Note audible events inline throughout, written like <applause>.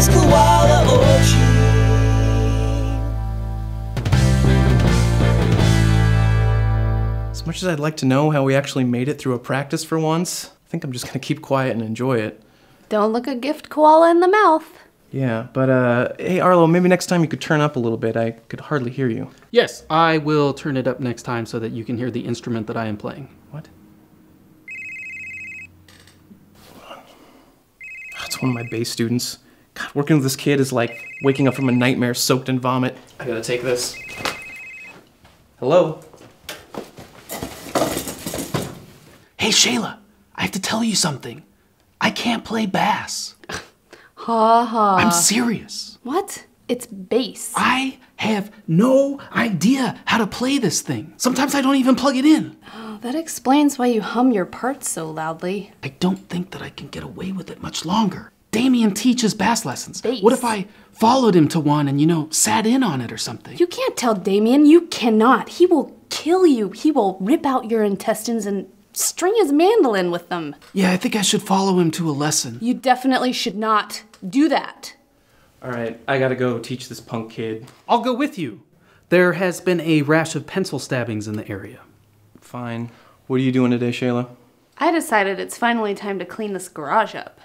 this koala orgy. As much as I'd like to know how we actually made it through a practice for once, I think I'm just gonna keep quiet and enjoy it. Don't look a gift koala in the mouth. Yeah, but uh, hey Arlo, maybe next time you could turn up a little bit. I could hardly hear you. Yes, I will turn it up next time so that you can hear the instrument that I am playing. What? That's one of my bass students. God, working with this kid is like waking up from a nightmare soaked in vomit. I gotta take this. Hello? Hey, Shayla, I have to tell you something. I can't play bass. <laughs> Ha ha. I'm serious. What? It's bass. I have no idea how to play this thing. Sometimes I don't even plug it in. Oh, <gasps> that explains why you hum your parts so loudly. I don't think that I can get away with it much longer. Damien teaches bass lessons. Bass. What if I followed him to one and, you know, sat in on it or something? You can't tell Damien. You cannot. He will kill you. He will rip out your intestines and string his mandolin with them. Yeah, I think I should follow him to a lesson. You definitely should not do that. Alright, I gotta go teach this punk kid. I'll go with you. There has been a rash of pencil stabbings in the area. Fine. What are you doing today, Shayla? I decided it's finally time to clean this garage up.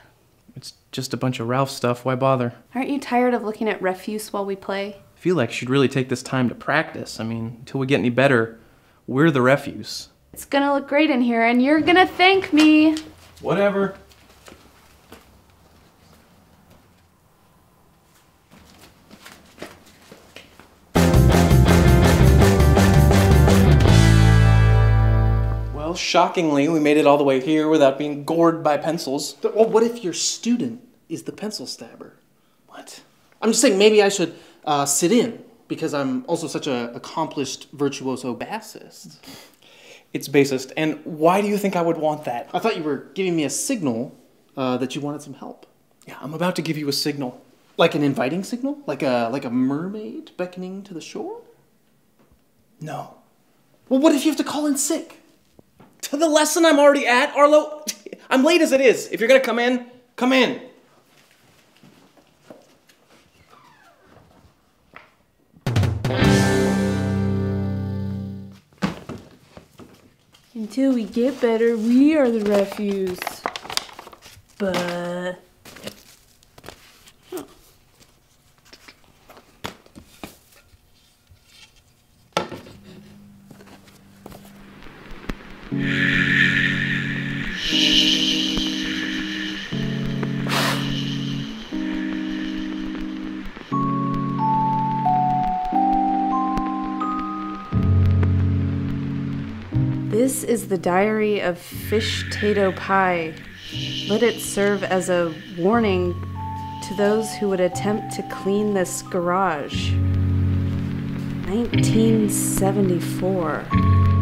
It's just a bunch of Ralph stuff. Why bother? Aren't you tired of looking at refuse while we play? I feel like she'd really take this time to practice. I mean, until we get any better, we're the refuse. It's gonna look great in here, and you're gonna thank me. Whatever. Well, shockingly, we made it all the way here without being gored by pencils. Well, what if your student is the pencil stabber? What? I'm just saying maybe I should uh, sit in because I'm also such an accomplished virtuoso bassist. It's bassist. And why do you think I would want that? I thought you were giving me a signal uh, that you wanted some help. Yeah, I'm about to give you a signal. Like an inviting signal? Like a like a mermaid beckoning to the shore? No. Well, what if you have to call in sick? To the lesson I'm already at, Arlo? <laughs> I'm late as it is. If you're gonna come in, come in. Until we get better, we are the refuse. But. Is the diary of Fishtato Pie. Let it serve as a warning to those who would attempt to clean this garage. 1974.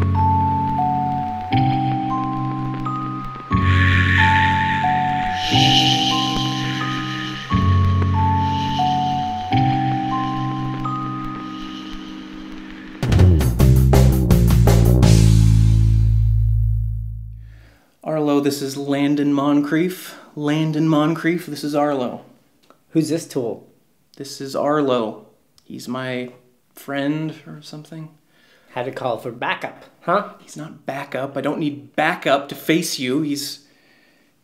This is Landon Moncrief. Landon Moncrief, this is Arlo. Who's this tool? This is Arlo. He's my friend or something. Had to call for backup, huh? He's not backup. I don't need backup to face you. He's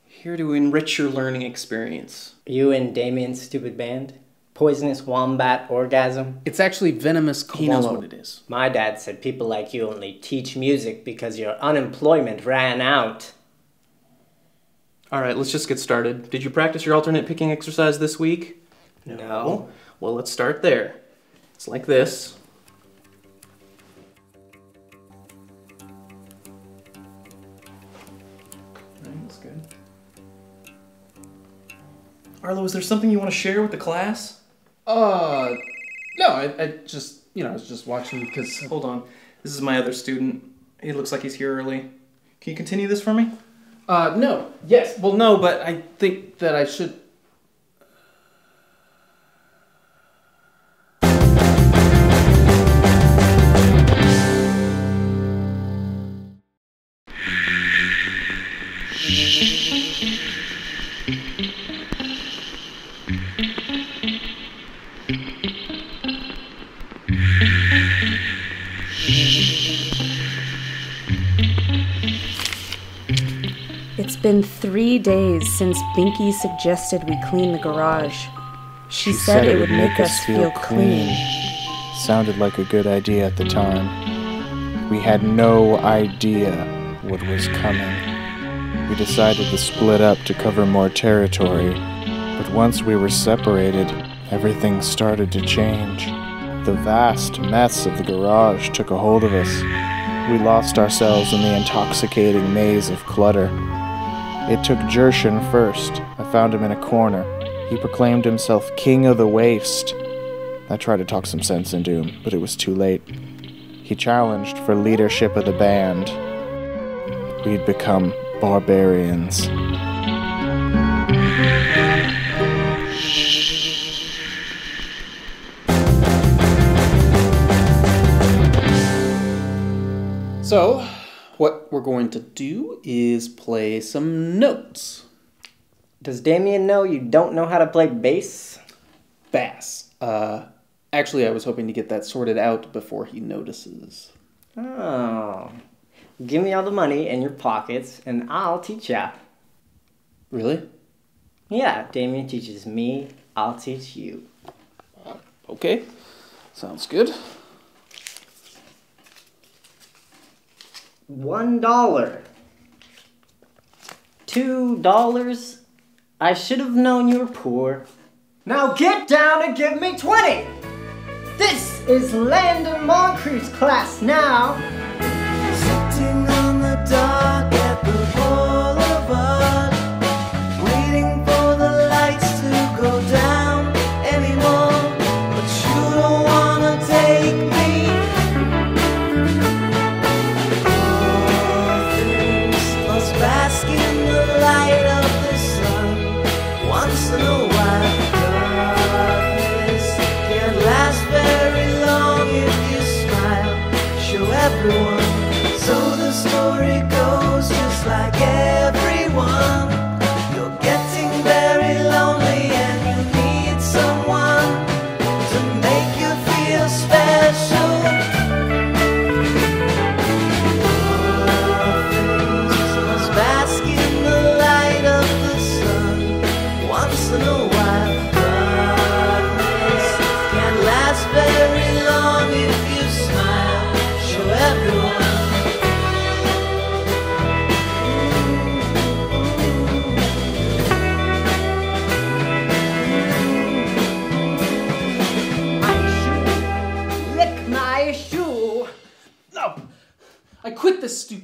here to enrich your learning experience. You and Damien's stupid band? Poisonous wombat orgasm? It's actually venomous He knows what it is. My dad said people like you only teach music because your unemployment ran out. All right, let's just get started. Did you practice your alternate picking exercise this week? No. Well, let's start there. It's like this. Alright, that's good. Arlo, is there something you want to share with the class? Uh, no, I, I just, you know, I was just watching because. Hold on. This is my other student. He looks like he's here early. Can you continue this for me? Uh, no. Yes. Well, no, but I think that I should. Been three days since Binky suggested we clean the garage. She, said, it would make us feel clean. Sounded like a good idea at the time. We had no idea what was coming. We decided to split up to cover more territory, but once we were separated, everything started to change. The vast mess of the garage took a hold of us. We lost ourselves in the intoxicating maze of clutter. It took Jershin first. I found him in a corner. He proclaimed himself king of the waste. I tried to talk some sense into him, but it was too late. He challenged for leadership of the band. We'd become barbarians. So, what we're going to do is play some notes. Does Damien know you don't know how to play bass? Bass. Uh, actually, I was hoping to get that sorted out before he notices. Oh. Give me all the money in your pockets and I'll teach ya. Really? Yeah, Damien teaches me, I'll teach you. Okay. Sounds good. One dollar. Two dollars. I should have known you were poor. Now get down and give me twenty. This is Landon Moncrief's class now. Everyone.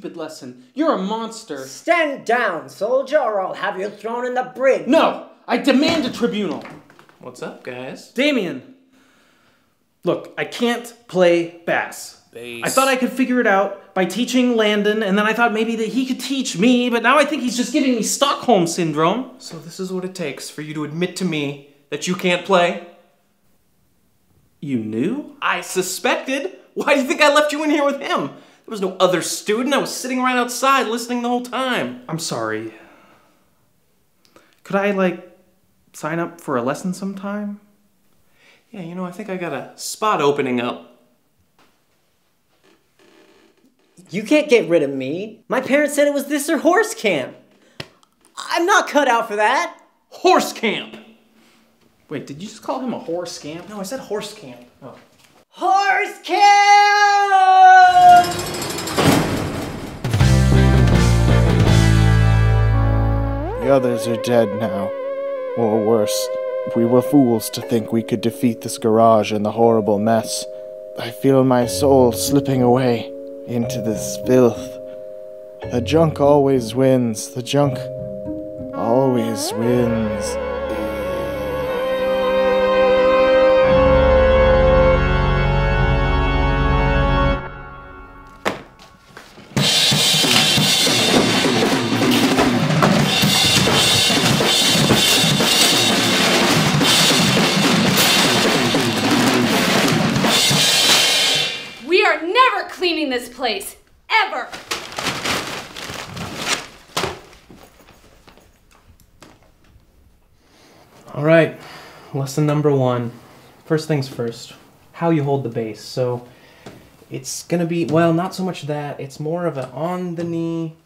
Stupid lesson. You're a monster. Stand down, soldier, or I'll have you thrown in the brig. No! I demand a tribunal. What's up, guys? Damien! Look, I can't play bass. I thought I could figure it out by teaching Landon, and then I thought maybe that he could teach me, but now I think he's just giving me Stockholm Syndrome. So this is what it takes for you to admit to me that you can't play? You knew? I suspected. Why do you think I left you in here with him? There was no other student. I was sitting right outside listening the whole time. I'm sorry. Could I, like, sign up for a lesson sometime? Yeah, you know, I think I got a spot opening up. You can't get rid of me. My parents said it was this or horse camp. I'm not cut out for that. Horse camp! Wait, did you just call him a horse camp? No, I said horse camp. Oh. Horse camp! The others are dead now. Or worse, we were fools to think we could defeat this garage and the horrible mess. I feel my soul slipping away into this filth. The junk always wins. The junk always wins. This place. Ever. All right, lesson number one. First things first, how you hold the bass. So it's gonna be, well, not so much that, it's more of a on the knee,